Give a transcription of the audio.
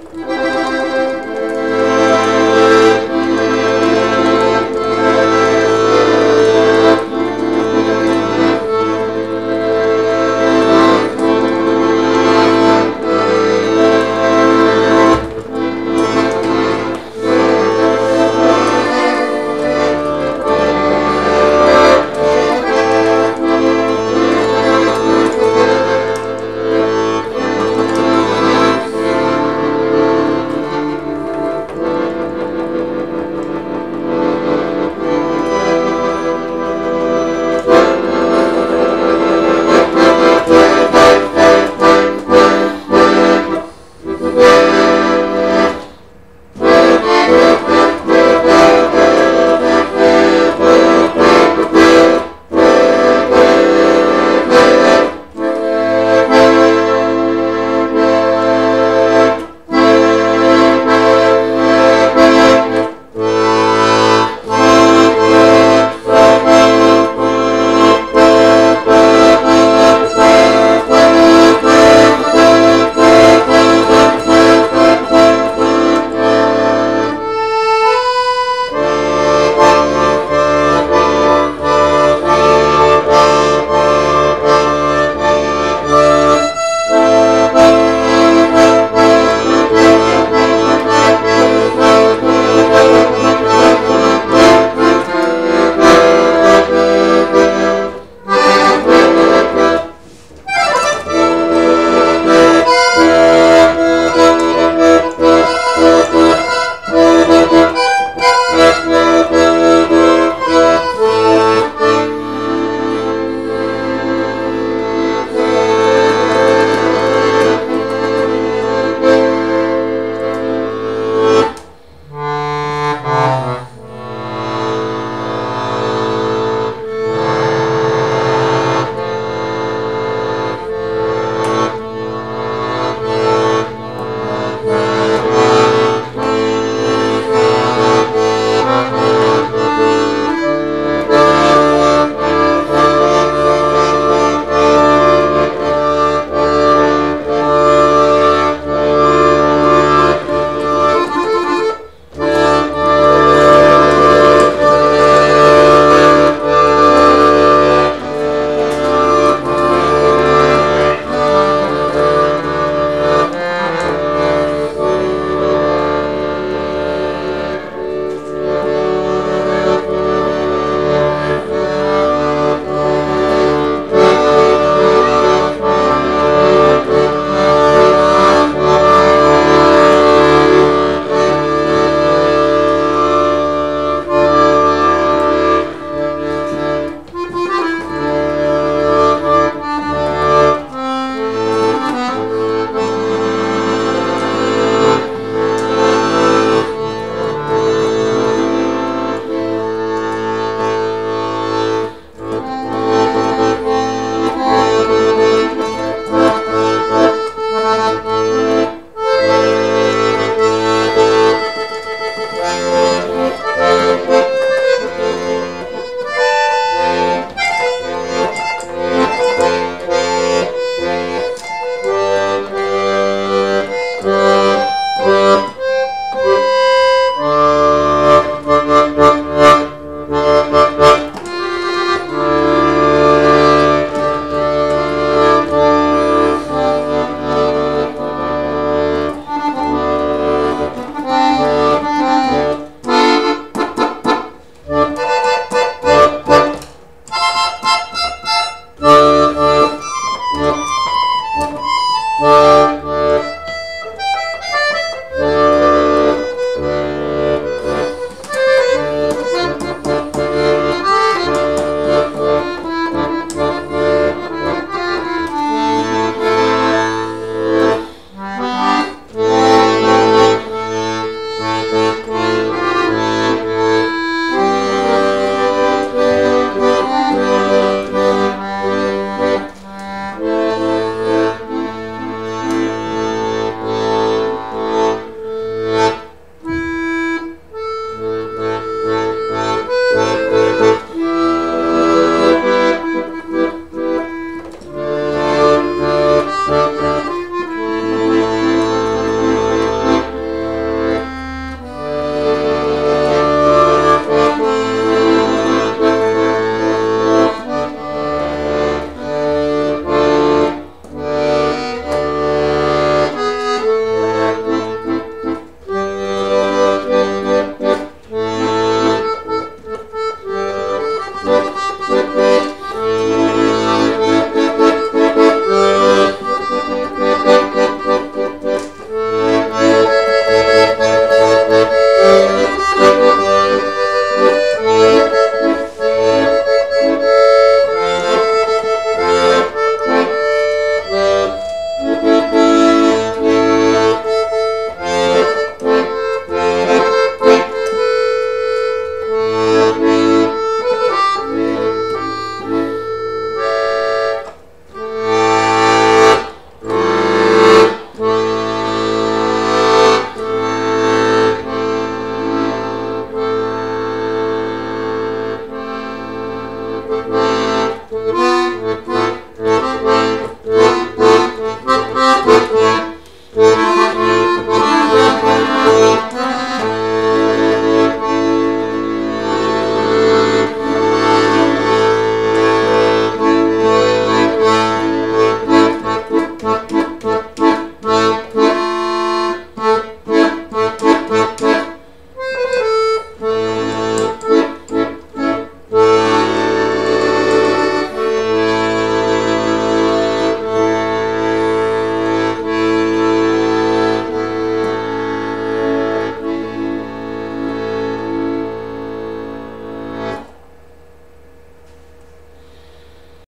Mm-hmm.